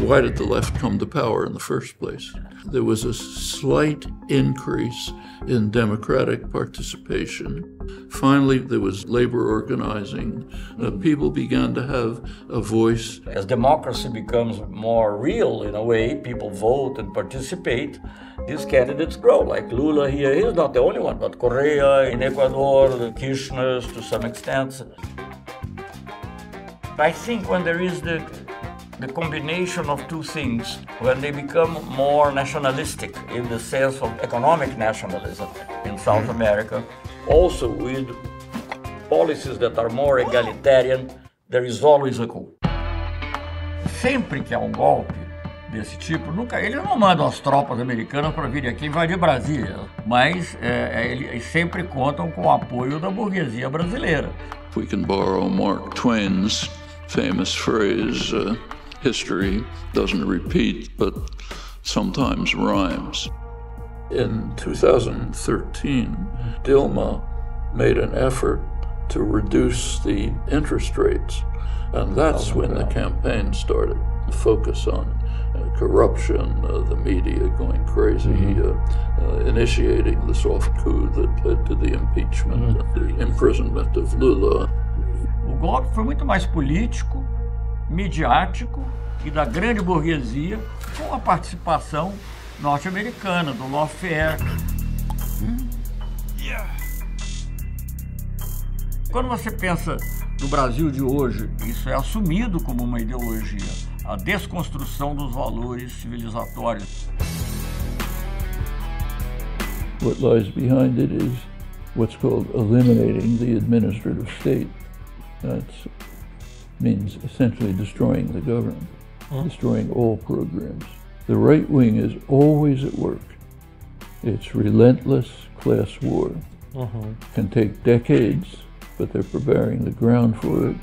Why did the left come to power in the first place? There was a slight increase in democratic participation. Finally, there was labor organizing. Uh, people began to have a voice. As democracy becomes more real in a way, people vote and participate, these candidates grow. Like Lula here, he's not the only one, but Correa in Ecuador, Kirchner to some extent. I think when there is the the combination of two things, when they become more nationalistic in the sense of economic nationalism in South mm-hmm. America, also with policies that are more egalitarian, there is always a coup. Sempre que há um golpe desse tipo, nunca ele não manda as tropas americanas para vir aqui invadir Brasília, mas é, eles sempre contam com o apoio da burguesia brasileira. We can borrow Mark Twain's famous phrase. Uh... history doesn't repeat, but sometimes rhymes. In 2013, Dilma made an effort to reduce the interest rates, and that's oh when the campaign started to focus on uh, corruption, uh, the media going crazy, mm-hmm. uh, uh initiating the soft coup that led to the impeachment, mm-hmm. the imprisonment of Lula. O golpe foi muito mais político midiático e da grande burguesia com a participação norte-americana, do lawfare. Quando você pensa no Brasil de hoje, isso é assumido como uma ideologia, a desconstrução dos valores civilizatórios. What lies behind it is what's called eliminating the administrative state. That's means essentially destroying the government, huh? destroying all programs. The right wing is always at work. It's relentless class war. Uh-huh. Can take decades, but they're preparing the ground for it